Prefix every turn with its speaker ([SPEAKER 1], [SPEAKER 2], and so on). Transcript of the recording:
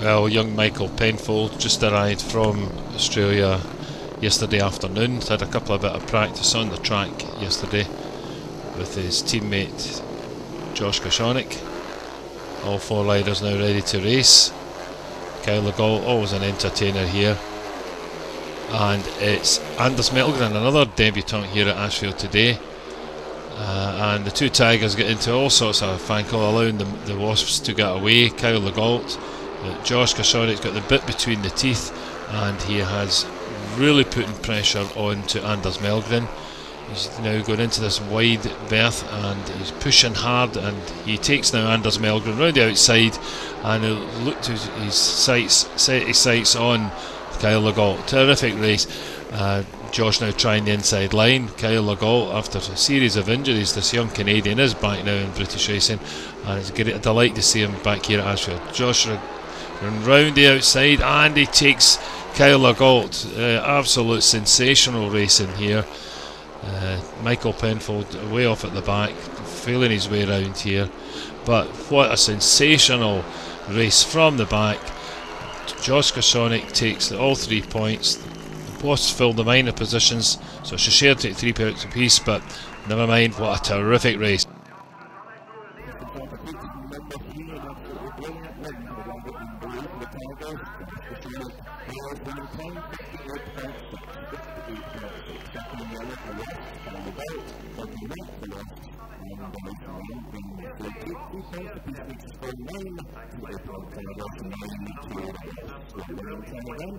[SPEAKER 1] Well, young Michael Penfold just arrived from Australia yesterday afternoon. Had a couple of bit of practice on the track yesterday with his teammate Josh Grajczonek. All four riders now ready to race. Kyle Gall, always an entertainer here. And it's Anders Mellgren, another debutant here at Ashfield today. Uh, and the two Tigers get into all sorts of fancle, allowing the, the Wasps to get away. Kyle Legault, uh, Josh Grajczonek's got the bit between the teeth, and he has really putting pressure on to Anders Mellgren. He's now going into this wide berth and he's pushing hard and he takes now Anders Mellgren round the outside and he looked his sights set his sights on Kyle Legault. Terrific race. Uh, Josh now trying the inside line. Kyle Legault, after a series of injuries, this young Canadian is back now in British racing, and it's a delight to see him back here at Ashfield. Josh round the outside, and he takes Kyle Legault. Uh, absolute sensational racing here. Uh, Michael Penfold way off at the back, feeling his way around here. But what a sensational race from the back. Josh Grajczonek takes all three points. The Wasps filled the minor positions, so she shared take three points apiece, but never mind, what a terrific race.
[SPEAKER 2] Is winning.